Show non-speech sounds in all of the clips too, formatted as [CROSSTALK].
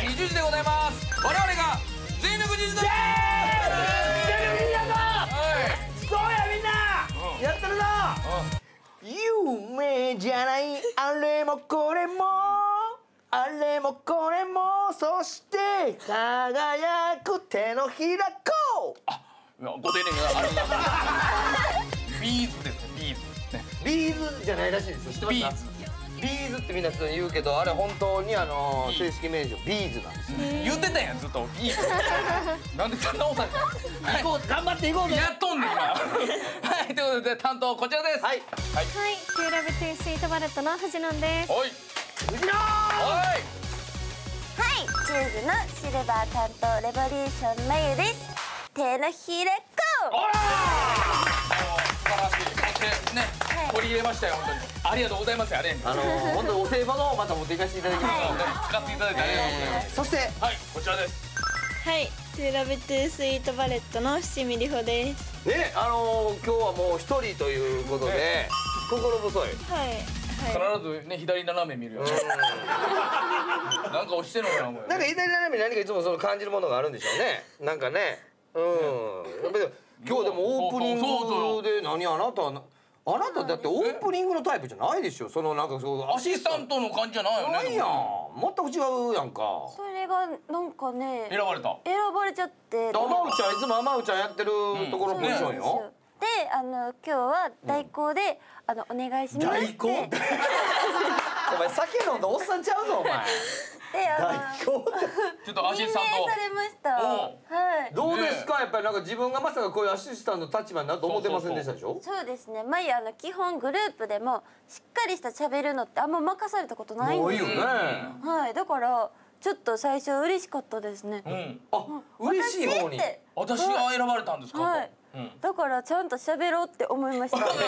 20時でございます。我々が全力実動そうやみんな。やってるな夢じゃないあれもこれも。あれもこれも。そして輝く手のひらこ。いやご丁寧にありがとうございますビーズですねビーズ。ねビーズじゃないらしいですよ。知ってますか？ズビーズってみんな言うけどあれ本当にあの正式名称ビーズなんですよ。言ってたやんずっとビーズなんで直された行こう頑張っていこうぜ。やっとんねん今。[LAUGHS] はいということで担当こちらです。はい。はい。はい、トゥーラブトゥースイートバレットの藤野です。おい。藤野おい。はい、チューズのシルバー担当レボリューションまゆです。手のひらこ。もう素晴らしい。そしてね。はい取り入れましたよ本当に。ありがとうございますあれ。あの本当にお歳暮のをまた持っていかせていただきますので、使っていただいてありがとうございます。そしてはいこちらです。はい、トゥーラブトゥースイートバレットの七味里穂です。ねあの今日はもう一人ということで心細い。はい、必ずね左斜め見るよ [LAUGHS] なんか押してんのかなお前。なんか左斜めに何かいつもその感じるものがあるんでしょうね。なんかね。うん。やっぱり今日でもオープニンそうそうそうグで何あなたはなあなただってオープニングのタイプじゃないでしょ。そのなんかそうアシスタントの感じじゃないよねないやん。全く違うやんか。それがなんかね選ばれた？選ばれちゃって。天内ちゃんいつも天内ちゃんやってるところポジションよ。で、あの今日は代行で、あのお願いします。代行？[LAUGHS] お前酒飲んでおっさんちゃうぞお前ちょっとアシスタントされました。はい。どうですか？やっぱりなんか自分がまさかこういうアシスタントの立場になると思ってませんでしたでしょ？そうですね。まゆあの基本グループでもしっかりした喋るのってあんま任されたことないんですもういいよねはい。だからちょっと最初嬉しかったですね。うんあ嬉しい方に私が選ばれたんですか？はい。うんだからちゃんと喋ろうって思いました。[LAUGHS] その前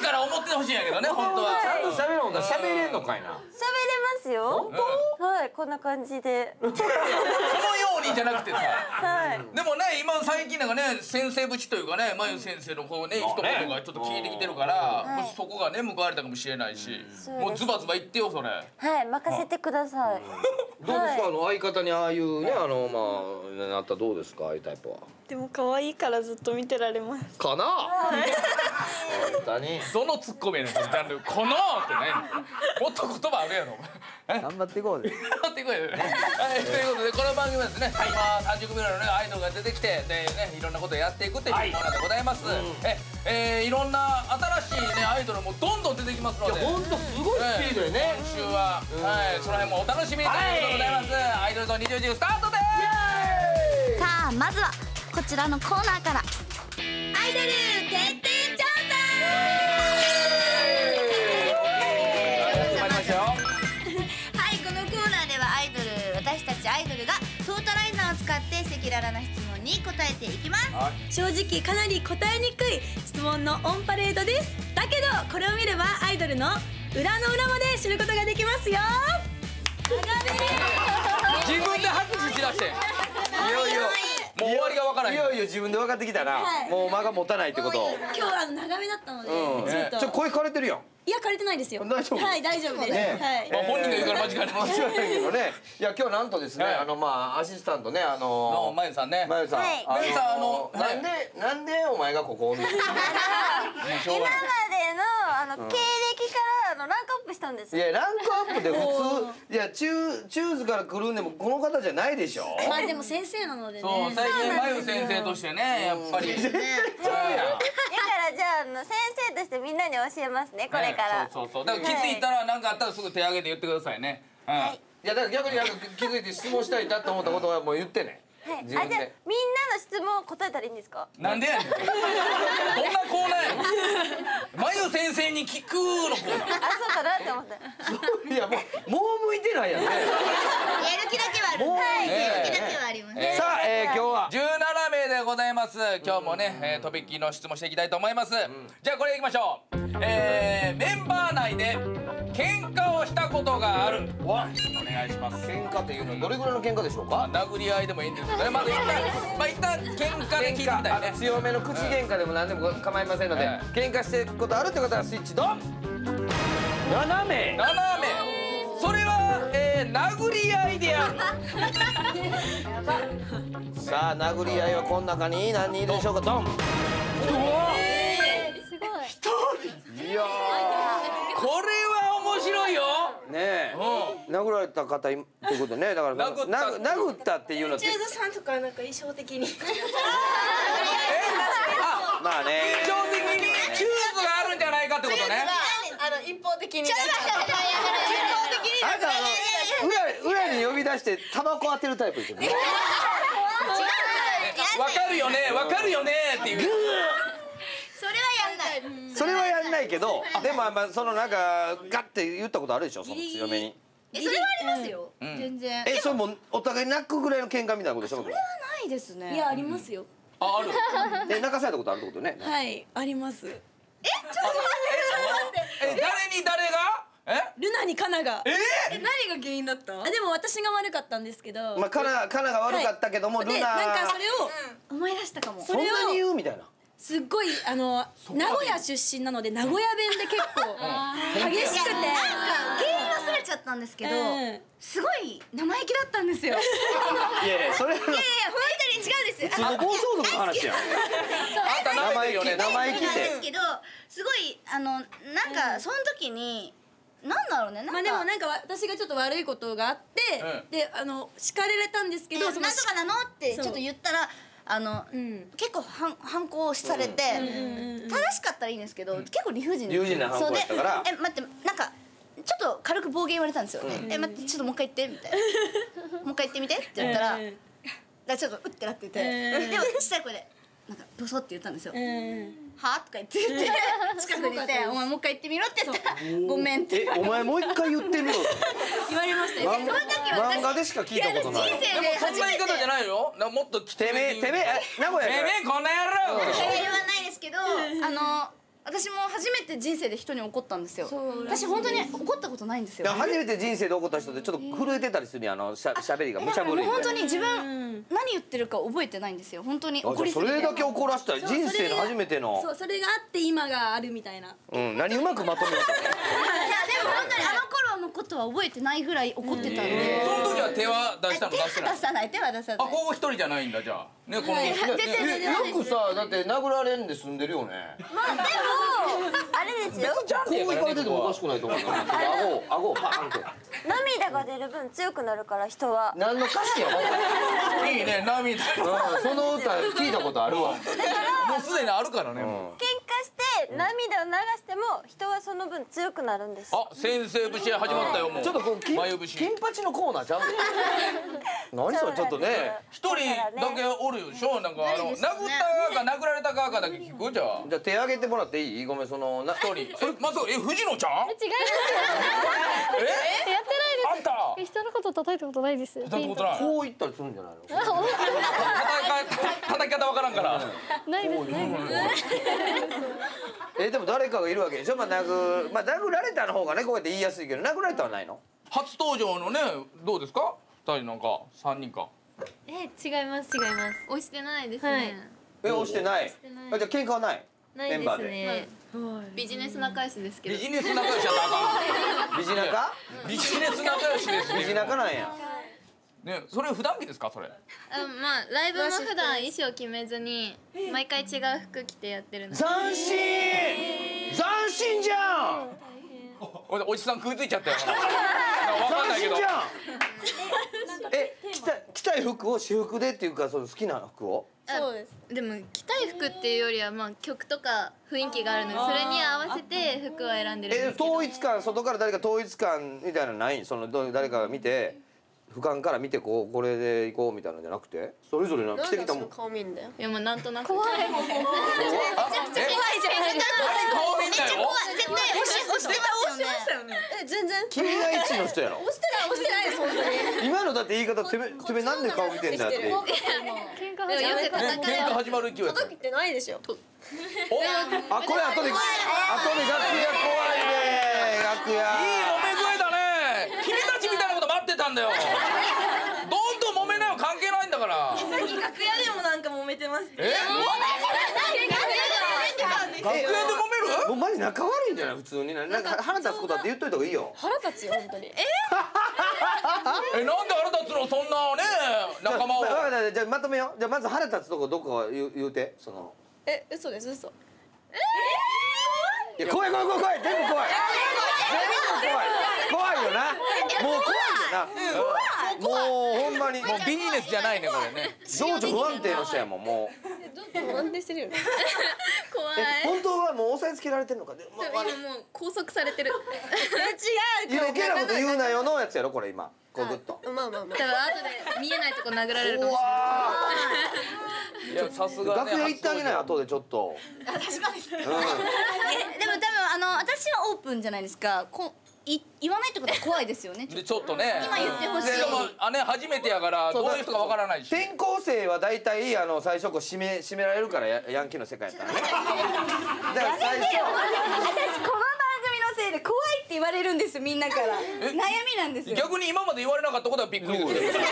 から思ってほしいんやけどね [LAUGHS] 本当はちゃんと喋るのだ喋れんのかいな喋れますよ。はい、こんな感じで。そのようにじゃなくてさ。はい。でもね今最近なんかね先生節というかねまゆ先生のこうね一言がちょっと聞いてきてるからはいもしそこがね報われたかもしれないしもうズバズバ言ってよそれ。はい、任せてください。どうですか、はい。あの相方にああいうねあのまあなったらどうですか？ああいうタイプは。でも可愛いからずっと見てられます。かな？本当に。どのツッコミやねんそのジャンル「この!」ってね。もっと言葉あるやろ頑張っていこうぜ。頑張っていこうよ、はい、ということでこの番組はですね、まあ、30組ぐらいの、ね、アイドルが出てきてで、ね、いろんなことをやっていくっていうコーナーでございます、ええーいろんな新しい、ね、アイドルもどんどん出てきますので。いや本当すごいスピードでね。今週は、はい、その辺もお楽しみにということでございます、アイドルと20時スタートです。さあまずはこちらのコーナーからて赤裸々な質問に答えていきます。正直かなり答えにくい質問のオンパレードです。だけどこれを見ればアイドルの裏の裏まで知ることができますよ。自分で拍手しだして。いよいよ。もう終わりがわからへん。いよいよ自分で分かってきたな、はい。もう間が持たないってこと。今日あの長めだったので、うん。ちょっと。ちょ声枯れてるやんいや借りてないですよ。大丈夫？はい大丈夫です。ね。はい。まあ本人が言うから間違いない。間違いないけどね。いや今日なんとですね、はい。あのまあアシスタントねあのまゆさんね。まゆさん、はい。まゆさんあのはいなんでなんでお前がここおんの？もうしょう今までのあの経歴からあのランクアップしたんですよ。いやランクアップで普通。いやチューチューズから来るんでもこの方じゃないでしょ。まあでも先生なのでね。そう最近まゆ先生としてねやっぱり。だからじゃああの先生としてみんなに教えますね。これから。そうそうそう。だから気づいたら何かあったらすぐ手挙げて言ってくださいね。うん。はい。いやだから逆になんか気づいて質問したいなと思ったことはもう言ってね。はい。あ自じゃあみんなの質問答えたらいいんですか？なんでやねん。どんなコーナー。やまゆ先生に聞くのコーナー。あそうかなって思った。いやもうもう向いてないやんやる気だけはある。もうはいねやる気だけはあります。えーさあ、えー、今日は。17名でございます。今日もね、えーとびっきりの質問していきたいと思います、じゃあこれいきましょう。えー、メンバー内で喧嘩をしたことがある。お願いします。喧嘩っていうのはどれぐらいの喧嘩でしょうか？殴り合いでもいいんですけどねまず一旦まあ一旦喧嘩で聞いてみたいあねの強めの口喧嘩でも何でも構いませんので、え喧嘩してることあるって方はスイッチドン。7名7名それは、えー、殴り合いでさあ殴り合いはこの中に何人いるでしょうかドンすごい。いやこれは面白いよ。ーねえ。殴られた方いってことね。だから殴った。ったっていうのって。チューズさんとかなんか [LAUGHS] 印象的に。まあね。基本的にチューズがあるんじゃないかってことね。あの一方的に。あなたあの裏裏に呼び出してタバコ当てるタイプですよね [LAUGHS] わかるよね。わかるよね。っていう。それはやんない。それはやんないけどでもまあそのなんかガッて言ったことあるでしょその強めに。えそれはありますよ。全然。えそれもうお互い泣くぐらいの喧嘩みたいなことでしょそれないですね。いやありますよあある。え泣かされたことあるってことね。はいあります。え誰に誰が？え？ルナにカナが。え？何が原因だった？あでも私が悪かったんですけど、まあカナカナが悪かったけどもルナ。でなんかそれを思い出したかも。そんなに言うみたいな。すっごいあの名古屋出身なので名古屋弁で結構 [LAUGHS] 激しくて。なんか原因忘れちゃったんですけど、うん。すごい生意気だったんですよ。いやいいやいやそれは。や本当に違うんです。普通の暴走族の話やん。あんた舐めてるよね生意気なんですけどすごいあのなんかその時になんだろうねなんか、まあでもなんか私がちょっと悪いことがあって、うん。であの叱られたんですけど、えなんとかなのってちょっと言ったらあの、ん。結構反反抗されて、正しかったらいいんですけど、結構理不尽理不尽な反抗やったから。そうでえ待ってなんかちょっと軽く暴言言われたんですよ、え待ってちょっともう一回言ってみたいな。[LAUGHS] もう一回言ってみてって言ったら、うんだちょっとうってなってて、うんでも小さい声でなんかボソって言ったんですよ、うんは？あとか言って。言って近くにいて「お前もう一回言ってみろ」って言った。ら「ごめん」って。えお前もう一回言ってみろ。言われましたよ。漫画漫画でしか聞いたことない。人生でそんな言い方じゃないよ。なもっときてめえてめええ名古屋てめえこの野郎。言わないですけどあの私も初めて人生で人に怒ったんですよ。私本当に怒ったことないんですよ。初めて人生で怒った人ってちょっと震えてたりするあのしゃしゃべりが無茶もうぶり本当に自う分ん。何言ってるか覚えてないんですよ。本当に怒りすぎてれだけ怒らせたい。人生の初めての。そうそれがあって今があるみたいな。うん何うまくまとめよ [LAUGHS] いやでも本当にあの頃のことは覚えてないぐらい怒ってたん。でその時は手は出したの？出してない手は出さない。手は出さない。あここ一人じゃないんだじゃあ。ねこのい。や全然全然よくさだって殴られんで済んでるよね。まあでもあれですよ。ジャンこう行かれててもおかしくないと思う。顎顎。をパーンって涙が出る分強くなるから人は。何の歌詞や？[LAUGHS] いいね涙。うんその歌聞いたことあるわ。もうすでにあるからねもう。喧涙を流しても人はその分強くなるんです。あ先生節始まったよもう。ちょっとこう節金八のコーナーちゃう？の [LAUGHS] 何それちょっとね。一人だけおるでしょなんかあの殴った側か殴られた側かだけ聞く？じゃあ。じゃあ手挙げてもらっていい？ごめんそのな一人。[LAUGHS] えまさかえ藤野ちゃん？違いますえ？やってんた人のこと叩いたことないです。叩いたことない。こう言ったりするんじゃないの？叩き叩き方わからんから。ないです。ないです。えでも誰かがいるわけでしょ？まあ殴まあ殴られたの方がねこうやって言いやすいけど殴られたはないの？初登場のねどうですか？二人なんか三人か。え違います違います。押してないですはい。ね、え押してない？ない。あじゃあ喧嘩はない？ないでメンバーで。すねビジネス仲良しですけど。ビジネス仲良しやったらあかビジ仲？んビジネス仲良しですビジ仲なんや。ねそれ普段着ですか？それ。あまあライブも普段衣装決めずに毎回違う服着てやってるの。で斬新！斬新じゃん！おおじさん食いついちゃったよ。[LAUGHS] わかんないけど。斬新じゃんえ着た着たい服を私服でっていうかその好きな服を？そうです。でも着たい服っていうよりはまあ曲とか雰囲気があるのでそれに合わせて服を選んでるんえですけど統一感外から誰か統一感みたいなのない？そのど誰かが見て俯瞰から見てこうこれで行こうみたいなんじゃなくて？それぞれの着てきたもん。顔見んだよ。いやもうなんとなく。怖い。え？顔見んだよ。絶対押し押してますよね。え全然。君が一の人やろ。押してない押してないです本当に。今のだって言い方てめてめえなんで顔見てんだって。喧嘩始まる勢い届きってないでしょ。あこれ後で後で楽屋怖いね。楽屋。いい揉め具合だね君たちみたいなこと待ってたんだよどんどん揉めないよ関係ないんだから。さっき楽屋でもなんか揉めてますえ？楽屋で揉める？もうマジ仲悪いんじゃない？普通に。なんか腹立つことあって言っといた方がいいよ。腹立つよ本当に。え？えなんで腹立つの？そんなね仲間を。じゃまとめよう。じゃあまず腹立つとこどこか言う言うて。その。え嘘です嘘。いや怖い怖い怖い怖い。全部怖い。全部怖い。怖いよなもう怖いよなもうほんまに。もうビジネスじゃないねこれね。情緒不安定の人やもんもう。安定してるよね怖いえ本当はもう。押さえつけられてんのかでも今もう拘束されてる。違 [LAUGHS] う余計なこと言うなよのやつやろこれ今。こうグッと。まあまあま多分後で見えないとこ殴られるかもしれない。い。やさすがね楽屋行ってあげない後でちょっと。えでも多分あの私はオープンじゃないですか。こい言わないってことは怖いですよね。でちょっとね。今言ってほしい。ででもあね初めてやからどういう人かわからないし。転校生は大体あの最初こう締め締められるからヤヤンキーの世界やったらね。だから最初。私この番組のせいで怖いって言われるんですみんなから。悩みなんですよ。逆に今まで言われなかったことはびっくりですよ。うるさい。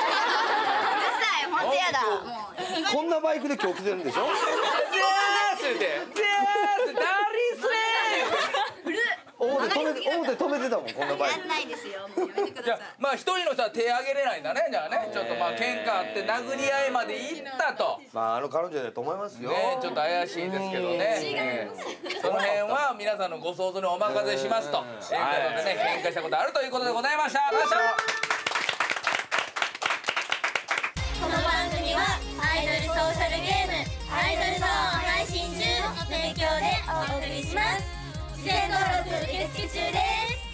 本当やだ。もうこんなバイクで今日来てるんでしょ？ゼースってゼースダリス表止めて表止めてたもんこんなバイク。やんないですよもうやめてくじゃださい。あまあ一人の人は手挙げれないんだねじゃあね。ちょっとまあ喧嘩あって殴り合いまで行ったと。まああの彼女だと思いますよ。ねちょっと怪しいですけどね。え。えその辺は皆さんのご想像にお任せしますと。いうことでね喧嘩したことあるということでございました。この番組はアイドルソーシャルゲームアイドルゾーン配信中の提供でお送りします事前登録受付中です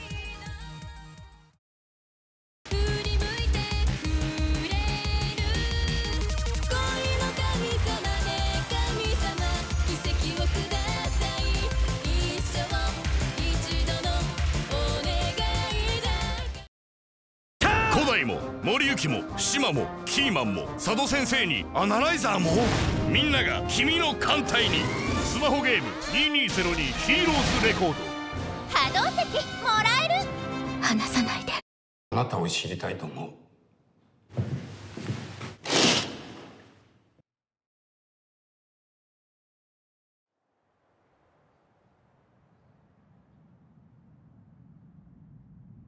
古代も森行も島もキーマンも佐渡先生にアナライザーも。みんなが君の艦隊に。マホゲーム2202ヒーローズレコード。波動石もらえる？離さないで。あなたを知りたいと思う。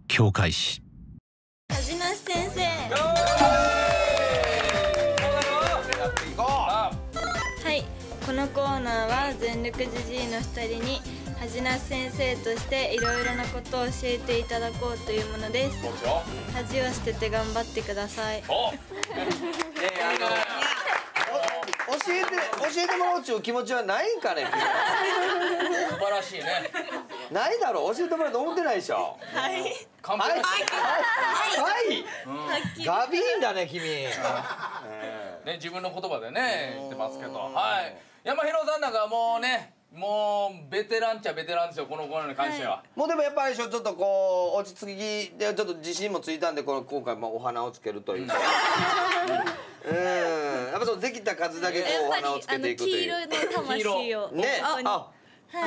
教会士梶梨先生。はい。このコーナーは全力じじいの2人に恥な先生としていろいろなことを教えていただこうというものです。恥を捨てて頑張ってください。おねあのお教えて教えてもらおうっちゅう気持ちはないんかね？素晴らしいね。ないだろ教えてもらうと思ってないでしょ。はい。完璧。はい、ガビーンだね君。ね自分の言葉でね言ってますけど。はい山広さんなんかもうねもうベテランっちゃベテランですよこのコーナーに関しては。もうでもやっぱりちょっとこう落ち着きでちょっと自信もついたんでこの今回もお花をつけるという。かうん。やっぱそうできた数だけこうお花をつけていくという。黄色い魂をね。あ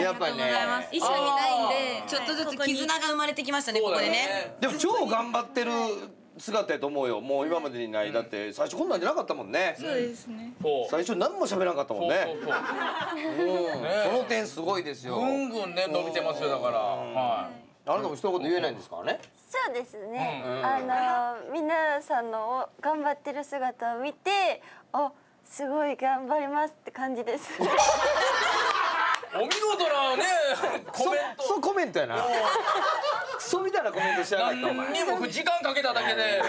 やっぱりね一緒にないんで。ちょっとずつ絆が生まれてきましたね。ここでね。でも超頑張ってる姿やと思うよ。もう今までにない。だって最初こんなんじゃなかったもんね。そうですね。最初何も喋らなかったもんね。そうそうそう。うん。ねその点すごいですよ。ぐんぐんね伸びてますよだから。はあなたも一言言えないんですからね。そうですね、あの皆さんの頑張ってる姿を見てあすごい頑張りますって感じです。い [LAUGHS] お見事なねコメント。そそうコメントやな。クソみたいなコメントしやがってお前何にも時間かけただけで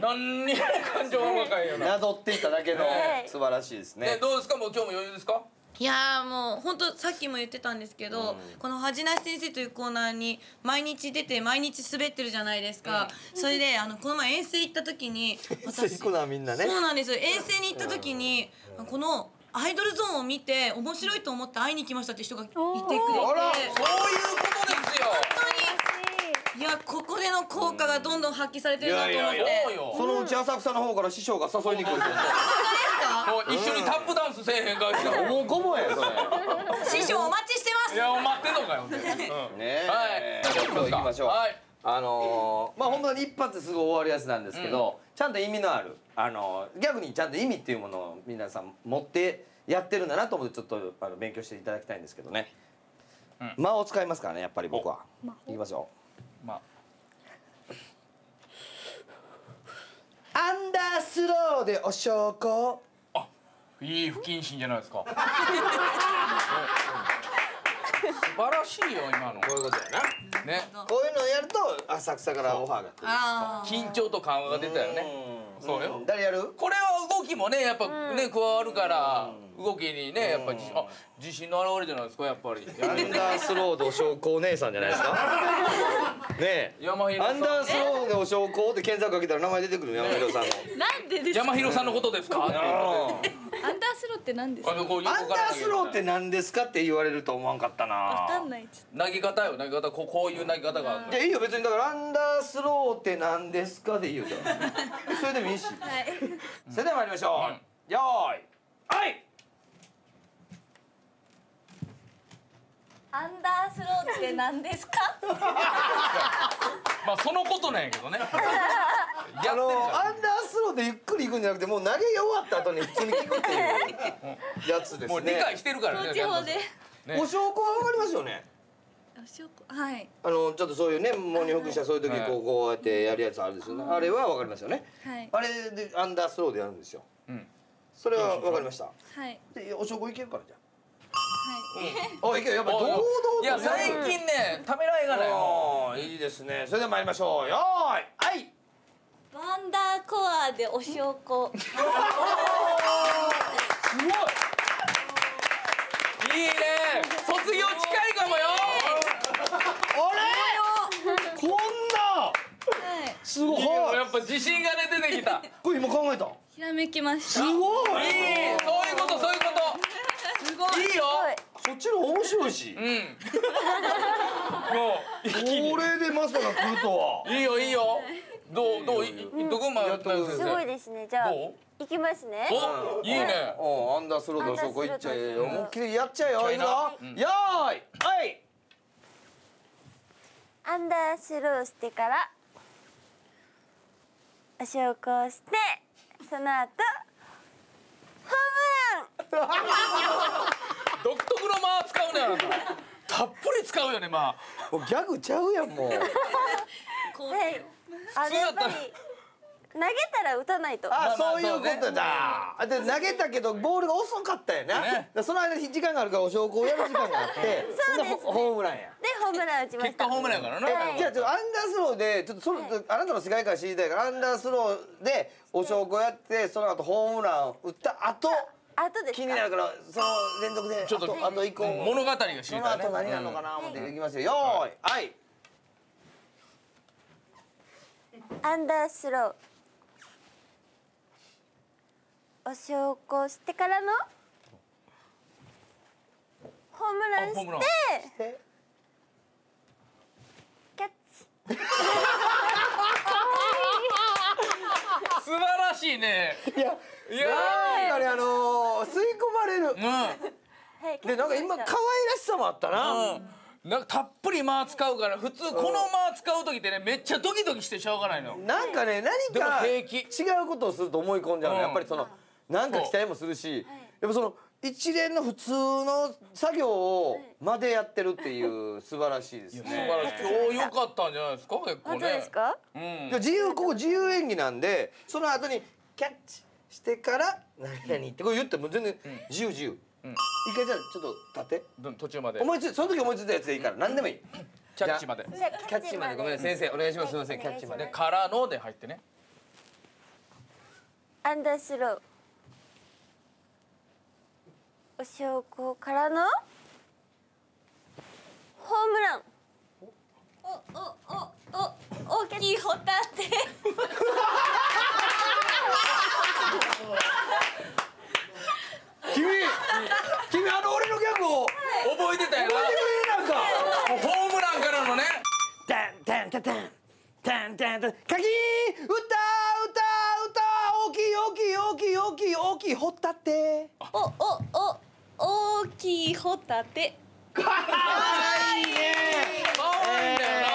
何にも感情が若いよな。なぞっていただけのはい。素晴らしいですね。ねどうですか？もう今日も余裕ですか？いやーもう本当さっきも言ってたんですけど、この「恥なし先生」というコーナーに毎日出て毎日滑ってるじゃないですか、それであのこの前遠征行った時にそういうコーナーみんなね。そうなんですよ。遠征に行った時に、このアイドルゾーンを見て面白いと思って会いに来ましたって人がいてくれて。あらそういうことですよいやここでの効果がどんどん発揮されてるなと思って、いやいやそうよ。そのうち浅草の方から師匠が誘いに来るもう。一緒にタップダンスせえへんかもう顧問やそれ師匠お待ちしてます。いや待ってんのかよ、うんねはいじゃあ今日行きましょう。はい。あのーまあ本当に一発ですぐ終わるやつなんですけど、ちゃんと意味のある、あのー逆にちゃんと意味っていうものを皆さん持ってやってるんだなと思ってちょっとあの勉強していただきたいんですけどね、間を使いますからねやっぱり僕は。いきましょまあ。アンダースローでお証拠？いい不謹慎じゃないですか。[LAUGHS] 素晴らしいよ今の。こういうことやな。ね。こういうのをやると浅草からオファーが来る。あ緊張と緩和が出たよね。そうよ。誰やる？これは動きもねやっぱね加わるから動きにねやっぱりあ自信の表れじゃないですかやっぱり。[LAUGHS] アンダースローでお証拠お姉さんじゃないですか？[LAUGHS] ねえ。山アンダースローでお証拠って検索かけたら名前出てくるよ山広さんの。[LAUGHS] なんでですか？山広さんのことですか？アンダースローって何ですか？アンダースローって何ですかって言われると思わんかったな。わかんない。投げ方よ。投げ方。こうこういう投げ方があるいやいいよ別にだからアンダースローって何ですかでいいよじゃあそれでもいいし、それでは参りましょう、よーい。はいアンダースローって何ですか？まあそのことなんやけどね。[LAUGHS] あのかアンダースローでゆっくり行くんじゃなくてもう投げ終わった後に普通に聞くっていうやつですね。らもう理解してるからねと地方で。ね。お証拠はわかりますよね？お証拠はい。あのちょっとそういうね喪に服したそういう時はい。こうこうやってやるやつあるんですよね、あれはわかりますよね。はい。あれでアンダースローでやるんですよ。うん。それはわかりました。はい。でお証拠いけるからじゃはい。ああいける。やっぱ堂々といや最近ねためらいがない。いいですね。それでは参りましょう。よーい。はい。ワンダーコアでお証拠うすごい。いいね。卒業近いかもよ。あれ？こんな？はい。すごい。いいよやっぱ自信がね出てきた。これ今考えた？ひらめきました。すごい。いい。そういうことそういうことい。いよ。そっちの面白いし。うん。[LAUGHS] これでまさか来るとは。いいよいいよ。どうどういいっとくまやっとくすごいですね。じゃあどう？行きますね。おいいね。おアンダースローの証拠いっちゃえ思いっきりやっちゃえよいいのようん。ーいはい。アンダースローしてからお証拠をしてその後ホームラン [LAUGHS] 独特の間使うね。あなたたっぷり使うよねまあ。ギャグちゃうやんもう。はい。あれやっぱり投げたら打たないと。あ、まあそういうことだ。あで投げたけどボールが遅かったよな。ね。その間に時間があるからお証拠をやる時間があって、[LAUGHS] そうですホホームランや。でホームラン打ちました。結果ホームランやからな。はいじゃあちょっとアンダースローでちょっとその、あなたの世界観知りたいからアンダースローでお証拠やってその後ホームラン打った後後ですか？気になるからその連続でちょっとあとあと一個。物語が知りたいね。後何なのかな思っていきますよ。よーい。はい。アンダースロー。お証拠してからのホームランしてでキャッチ。[LAUGHS] 素晴らしいね。いやいやなんかねあのー吸い込まれる。うん。はいでなんか今可愛らしさもあったな。うん。なんかたっぷり間使うから普通この間使う時ってねめっちゃドキドキしてしょうがないの。なんかね何か違平気。うことをすると思い込んじゃうの、うんやっぱりそのなんか期待もするし、やっぱその一連の普通の作業をまでやってるっていう素晴らしいです素晴ね。らしい今日良かったんじゃないですか結構本当ねですかうんで自由ここ自由演技なんでその後にキャッチしてから何々ってこれ言っても全然自由自由。うん。一回じゃあちょっと立って。ど途中まで。思いついその時思いついたやつでいいから何でもいい。キャッチまで。キャッチまで。ごめんなさい。先生お願いします。すみません。キャッチまで。からので入ってね。アンダースロー。お証拠からの？ホームランおおおお大きいホタテ君君あの俺のギャグを覚えてたよな覚えてくれなんか。ホームランからのねタンタンタンタンタンタンタンカキーン歌歌歌大きい大きい大きい大きい大きいホタテおおお大きいホタテかわいいね可愛いんだよな。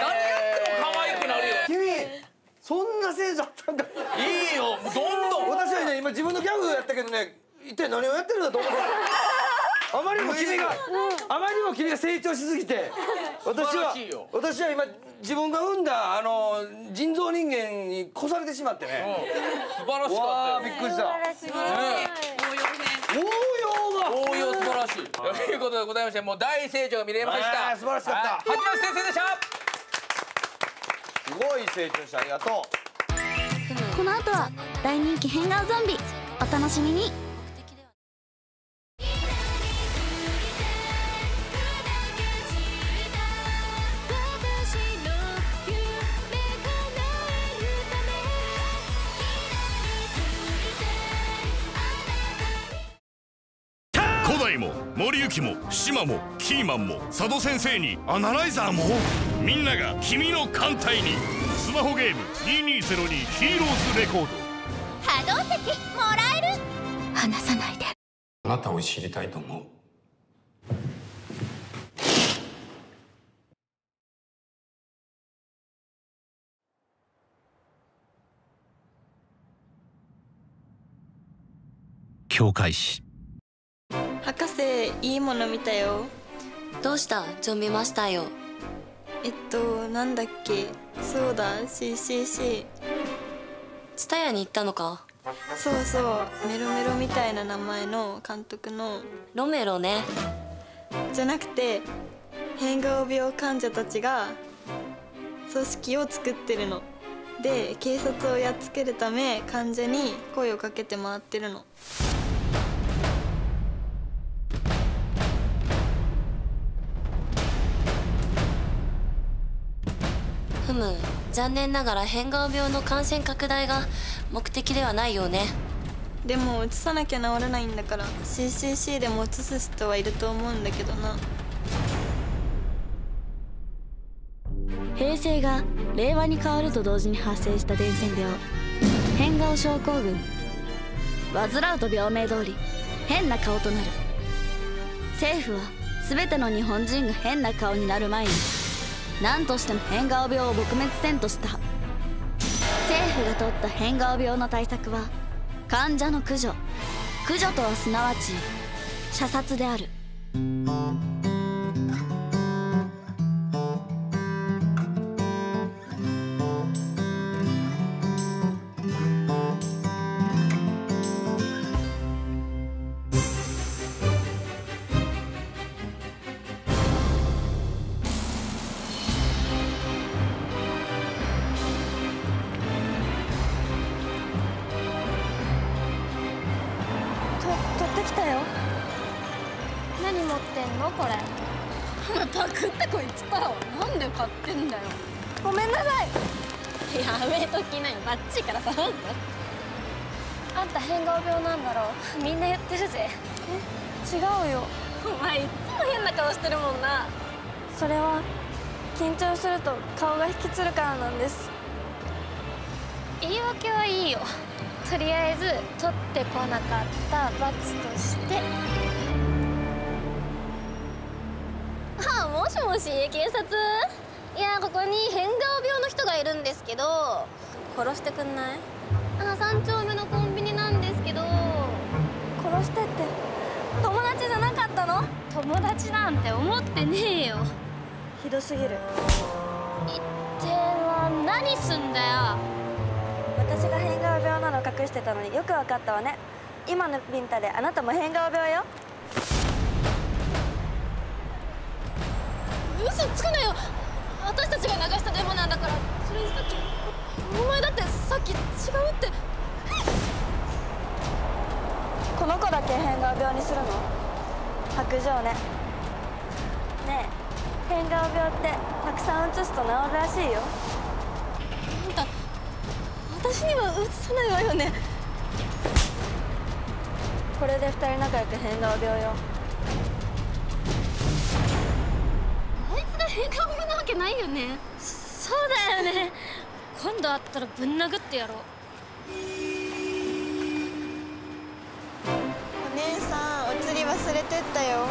何やっても可愛くなるよ。君そんなセンスあったんだ。いいよ。どんどん。私はね今自分のギャグやったけどね一体何をやってるんだと思ってあまりにも君があまりにも君が成長しすぎて私は私は今自分が産んだあの人造人間に越されてしまってね。素晴らしかったよびっくりした。素晴らしい。応用編応用が応用素晴らしい。ということでございましてもう大成長が見れました。素晴らしかった。はい。八梨先生でした。すごい成長したありがとう。この後は大人気変顔ゾンビ。お楽しみに森行も島もキーマンも佐渡先生にアナライザーもみんなが君の艦隊に。スマホゲーム2202ヒーローズレコード。波動石もらえる？離さないで。あなたを知りたいと思う。教会誌博士いいもの見たよ。どうした？ゾンビマスターよ。えっとなんだっけ？そうだ CCC ツタヤに行ったのか？そうそうメロメロみたいな名前の監督の。ロメロね。じゃなくて変顔病患者たちが組織を作ってるの。で警察をやっつけるため患者に声をかけて回ってるのふむ。残念ながら変顔病の感染拡大が目的ではないようね。でも移さなきゃ治らないんだから CCC でも移す人はいると思うんだけどな。平成が令和に変わると同時に発生した伝染病。変顔症候群。患うと病名通り変な顔となる。政府は全ての日本人が変な顔になる前に何としても変顔病を撲滅せんとした。政府が取った変顔病の対策は患者の駆除。駆除とはすなわち射殺である。パクってこいつったらなんで買ってんだよ。ごめんなさい。やめときなよ。バッチリからさ。あんた変顔病なんだろう。みんな言ってるぜ。え？違うよ。お前いつも変な顔してるもんな。それは緊張すると顔が引きつるからなんです。言い訳はいいよ。とりあえず取ってこなかった罰としてしもし警察？いやここに変顔病の人がいるんですけど。殺してくんない？あ三丁目のコンビニなんですけど。殺してって？友達じゃなかったの？友達なんて思ってねえよ。ひどすぎる。一定は何すんだよ。私が変顔病なの隠してたのによくわかったわね。今のビンタであなたも変顔病よ嘘つくなよ。私たちが流したデモなんだから。それにさっきお前だってさっき違うって。この子だけ変顔病にするの？白状ね。ねえ変顔病ってたくさんうつすと治るらしいよ。あんた私にはうつさないわよね。これで二人仲良く変顔病よ変顔病なわけないよね。そうだよね。今度会ったらぶん殴ってやろう。お姉さんお釣り忘れてったよ。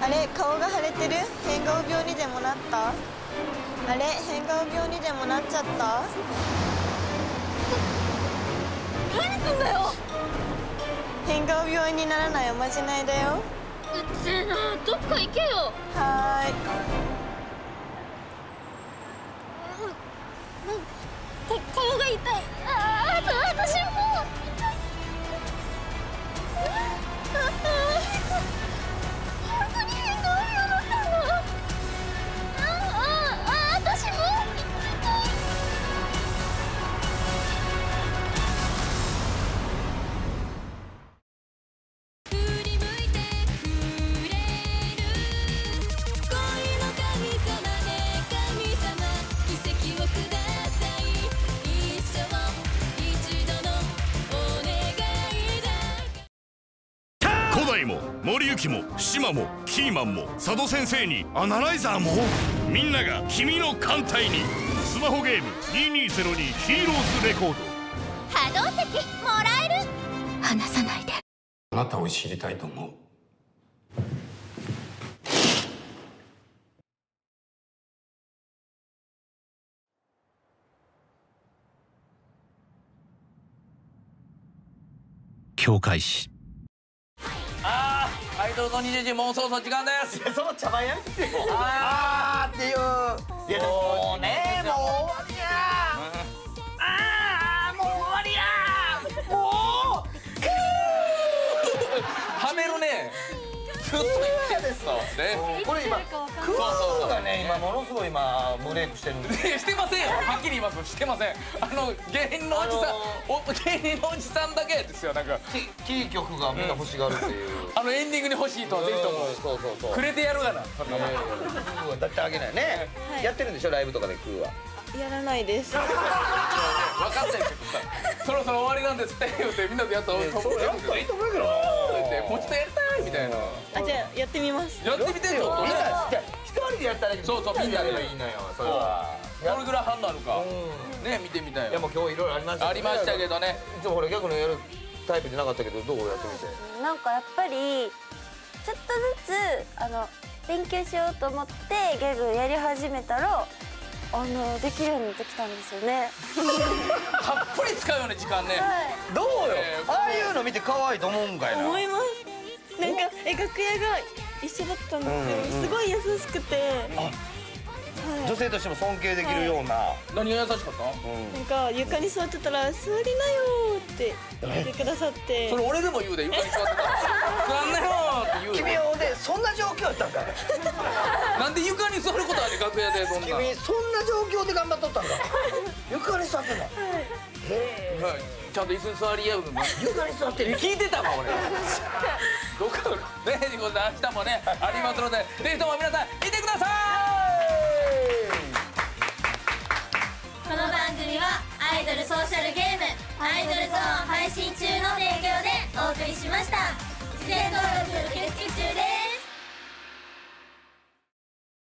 あれ顔が腫れてる？変顔病にでもなった？あれ変顔病にでもなっちゃった？何すんだよ。変顔病にならないおまじないだようっせえなどっか行けよ。はーいか顔が痛い古代も森行も島もキーマンも佐渡先生にアナライザーも？みんなが君の艦隊にスマホゲーム2202ヒーローズレコード。波動石もらえる？話さないで。あなたを知りたいと思う。教会誌あーアルの20時もうそろそろ時間ですその茶番やめてよ。あーっていう。いやねもうってんすのねこれ今クーがね。今ものすごい今ブレイクしてるんで。してませんよ。はっきり言います。してません。あの芸人のおじさん、お芸人のおじさんだけですよなんか。キー曲がみんな欲しがるっていう。あのエンディングに欲しいとぜひとも。そうそうそう。くれてやるがな。そんなもんクーはだってあげないね。やってるんでしょ？ライブとかでクーは。やらないです。[LAUGHS] 分かったけどさ。そろそろ終わりなんですって。言ってみんなでやったらそれやったらいいと思うけどな。ってもうちょっとやりたい。みたいな。あじゃあやってみます。やってみてちょっとね一人でやったらいいそうそうみんなでやればいいのよ。それはどれぐらい反応あるか。ね見てみたいよ。いやもう今日いろいろありましたありましたけどね。いつもほら逆のやるタイプじゃなかったけどどうやってみて？なんかやっぱりちょっとずつあの勉強しようと思ってギャグやり始めたらあのできるようになってきたんですよね。[LAUGHS] たっぷり使うよね時間ね。どうよ？えーああいうの見て可愛いと思うんかいな。思いますなんかえ楽屋が一緒だったんですよ、うんうんすごい優しくて。女性としても尊敬できるような。何が優しかった？なんか床に座ってたら「座りなよ」って言ってくださって。それ俺でも言うで床に座ってたら「[LAUGHS] 座んなよ」って言う君よはでそんな状況やったんかい。[LAUGHS] なんで床に座ることある楽屋でそんな。君そんな状況で頑張っとったんか。床に座ってんのへえ？はい。ちゃんと椅子に座り合うの床に座ってる。聞いてたわ俺 [LAUGHS] どっかねということで明日もねありますのでぜひとも皆さん見てください。この番組はアイドルソーシャルゲームアイドルゾーン配信中の提供でお送りしました。事前登録受付中です。